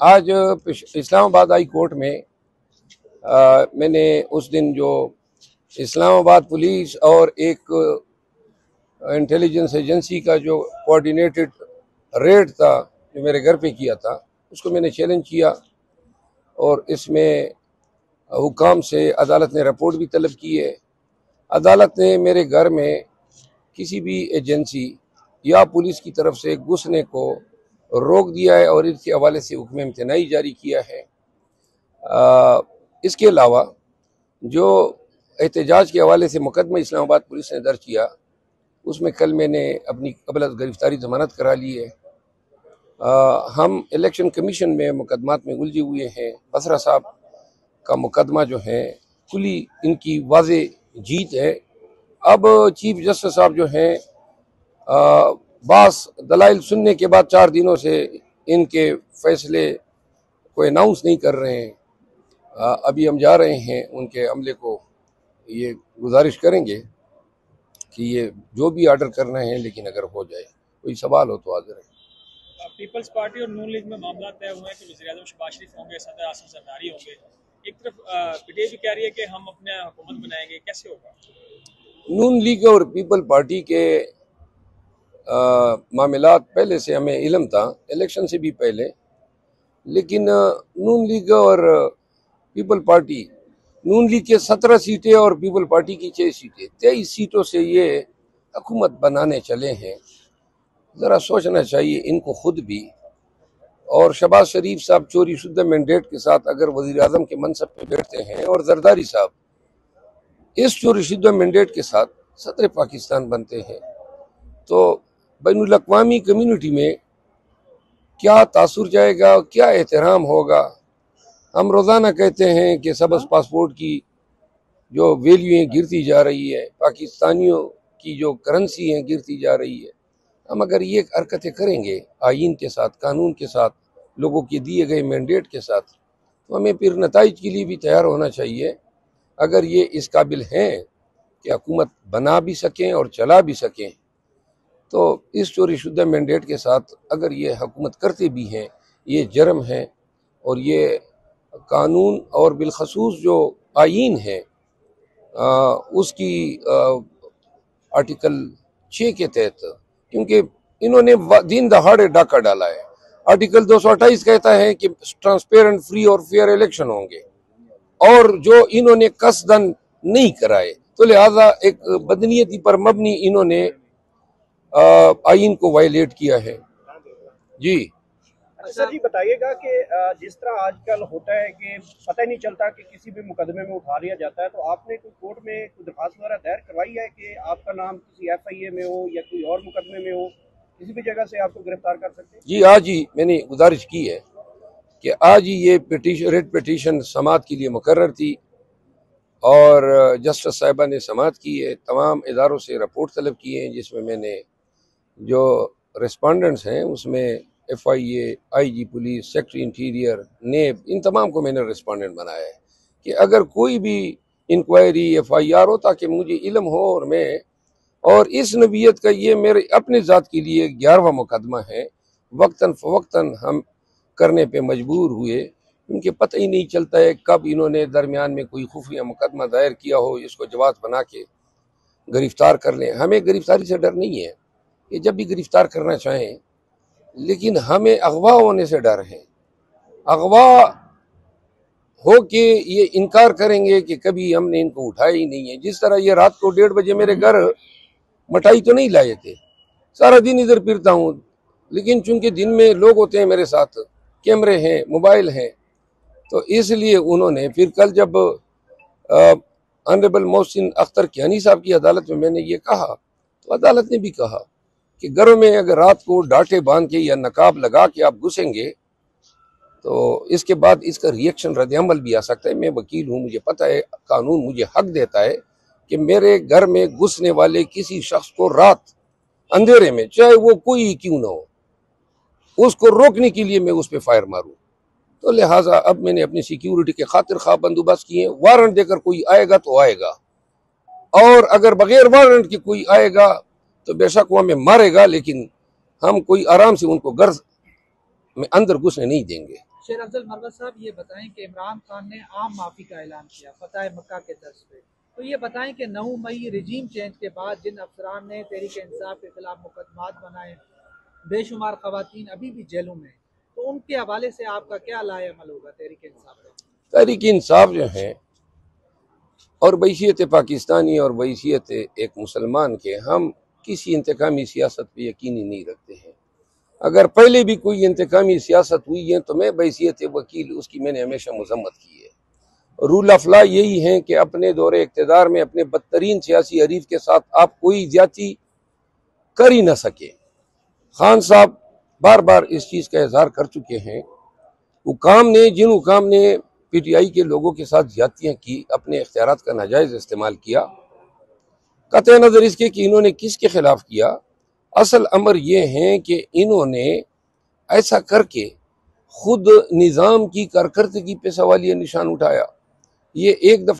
आज Islamabad high court में आ, मैंने उस दिन जो इस्लामाबाद पुलिस और एक इंटेलिजेंस एजेंसी का जो कोऑर्डिनेटेड रेड था जो मेरे घर पे किया था उसको मैंने चैलेंज किया और इसमें हुकाम से अदालत ने रिपोर्ट भी तलब की है। अदालत ने मेरे घर में किसी भी एजेंसी या पुलिस की तरफ़ से घुसने को रोक दिया है और इसके हवाले से हुक्म इम्तनाई जारी किया है। आ, इसके अलावा जो एहतजाज के हवाले से मुकदमा इस्लामाबाद पुलिस ने दर्ज किया उसमें कल मैंने अपनी कबल गिरफ्तारी जमानत करा ली है। आ, हम इलेक्शन कमीशन में मुकदमात में उलझे हुए हैं। बसरा साहब का मुकदमा जो है खुली इनकी वाज जीत है। अब चीफ जस्टिस साहब जो हैं बास दलाइल सुनने के बाद चार दिनों से इनके फैसले को अनाउंस नहीं कर रहे हैं। आ, अभी हम जा रहे हैं उनके अमले को ये गुजारिश करेंगे कि ये जो भी ऑर्डर करना है लेकिन अगर हो जाए कोई सवाल हो तो हाजिर है। पीपल्स पार्टी और नून लीग में मामला तय हुए हैं कि वजी अजम शबाज शरीफ होंगे सदर आसम सरदारी होंगे। एक तरफ़ पीटीआई भी कह रही है कि हम अपने हुकूमत बनाएँगे कैसे होगा? नून लीग और पीपल पार्टी के मामला पहले से हमें इलम था इलेक्शन से भी पहले। लेकिन नून लीग और पीपल पार्टी नून लीग के सत्रह सीटें और पीपल पार्टी की छः सीटें, तेईस सीटों से ये हकूमत बनाने चले हैं। ज़रा सोचना चाहिए इनको खुद भी। और शबाज शरीफ साहब चोरी शुद्ध मैंडेट के साथ अगर वज़ीर अजम के मनसब पे बैठते हैं और जरदारी साहब इस चोरी शुद्ध मैंडेट के साथ सदर पाकिस्तान बनते हैं तो बैन अवी कम्यूनिटी में क्या तासुर जाएगा, क्या एहतराम होगा? हम रोज़ाना कहते हैं कि सबस पासपोर्ट की जो वैल्यू है गिरती जा रही है, पाकिस्तानियों की जो करेंसी हैं गिरती जा रही है, हम अगर ये हरकतें करेंगे आइन के साथ, कानून के साथ, लोगों के दिए गए मैंडेट के साथ तो हमें फिर नतज के लिए भी तैयार होना चाहिए। अगर ये इस काबिल हैं कि हुकूमत बना भी सकें और चला भी सकें तो इस चोरी शुद्ध मैंडेट के साथ अगर ये हुकूमत करते भी हैं ये जर्म है और ये कानून और बिलखसूस जो आइन है आ, उसकी आ, आर्टिकल छः के तहत क्योंकि इन्होंने दिन दहाड़े डाका डाला है। आर्टिकल दो सौ अट्ठाईस कहता है कि ट्रांसपेरेंट फ्री और फेयर इलेक्शन होंगे। और जो इन्होंने कसदन नहीं कराए तो लिहाजा एक बदनीयती पर मबनी इन्होंने आइन को वायलेट किया है। जी। सर जी बताइएगा कि जिस तरह आजकल होता है कि पता ही नहीं चलता कि किसी भी मुकदमे में उठा लिया जाता है तो आपने कोई कोर्ट में कोई दरखास्त वगैरह दायर करवाई है कि आपका नाम किसी एफ़ आई ए में हो या कोई और मुकदमे में हो? किसी भी जगह से आपको गिरफ़्तार कर सकते हैं? जी आज ही मैंने गुजारिश की है कि आज ही ये पिटीशन रेड पिटीशन समात के लिए मुकर थी और जस्टिस साहिबा ने समात की है तमाम इदारों से रिपोर्ट तलब की है जिसमें मैंने जो रिस्पॉन्डेंट्स हैं, उसमें F I A I G police secretary interior नेब इन तमाम को मैंने रिस्पॉन्डेंट बनाया है कि अगर कोई भी इंक्वायरी एफ़ आई आर हो, ताकि मुझे इलम हो और मैं, और इस नबीयत का ये मेरे अपने ज़ात के लिए ग्यारहवा मुकदमा है वक्ता फ़वक्ता हम करने पे मजबूर हुए। उनके पता ही नहीं चलता है कब इन्होंने दरमियान में कोई खुफिया मुकदमा दायर किया हो, इसको जवाब बना के गिरफ़्तार कर लें। हमें गिरफ्तारी से डर नहीं है। कि जब भी गिरफ़्तार करना चाहें, लेकिन हमें अगवा होने से डर है। अगवा हो के ये इनकार करेंगे कि कभी हमने इनको उठाया ही नहीं है। जिस तरह ये रात को डेढ़ बजे मेरे घर मठाई तो नहीं लाए थे। सारा दिन इधर फिरता हूँ, लेकिन चूँकि दिन में लोग होते हैं मेरे साथ, कैमरे हैं, मोबाइल हैं तो इसलिए उन्होंने फिर कल जब ऑनरेबल मोहसिन अख्तर कियानी साहब की अदालत में मैंने ये कहा तो अदालत ने भी कहा कि घरों में अगर रात को डांटे बाँध के या नकाब लगा के आप घुसेंगे तो इसके बाद इसका रिएक्शन रद्दमल भी आ सकता है। मैं वकील हूँ, मुझे पता है, कानून मुझे हक देता है कि मेरे घर में घुसने वाले किसी शख्स को रात अंधेरे में, चाहे वो कोई क्यों ना हो, उसको रोकने के लिए मैं उस पर फायर मारूं। तो लिहाजा अब मैंने अपनी सिक्योरिटी के खातिर खा बंदोबस्त किए वारंट देकर कोई आएगा तो आएगा। और अगर बगैर वारंट के कोई आएगा तो बेशक वो हमें मारेगा लेकिन हम कोई आराम से उनको घर में अंदर घुसने नहीं देंगे। शेर अफजल मरवत साहब ये बताएँ कि इमरान खान ने आम माफ़ी का ऐलान किया फतेह मक्का के दर्ज पे। तो ये बताएँ कि नौ मई रिजीम चेंज के बाद जिन अफसरान ने तहरीक इंसाफ के खिलाफ मुकदमात बनाए बेशुमार खवतान अभी भी जेलों में तो उनके हवाले से आपका क्या लाए अमल होगा तहरीक इंसाफ तहरीक इंसाफ जो है और बैसीत पाकिस्तानी और बैसीत एक मुसलमान के हम किसी इंतकामी सियासत पे यकीनी नहीं रखते हैं। अगर पहले भी कोई इंतकामी सियासत हुई है तो मैं बैसीत वकील उसकी मैंने हमेशा मजम्मत की है। रूल ऑफ़ लॉ यही है कि अपने दौरे इकतदार में अपने बदतरीन सियासी हरीफ के साथ आप कोई ज़्यादा कर ही ना सके। खान साहब बार बार इस चीज़ का इजहार कर चुके हैं। हुकाम ने, जिन हुकाम ने पीटीआई के लोगों के साथ ज्यादतियाँ की, अपने इख्तियार का नाजायज इस्तेमाल किया कत नज़र इसके कि इन्होंने किसके खिलाफ किया। असल अमर ये है कि इन्होंने ऐसा करके खुद निज़ाम की कारकर्दगी पे सवालिया निशान उठाया। ये एक दफ़ा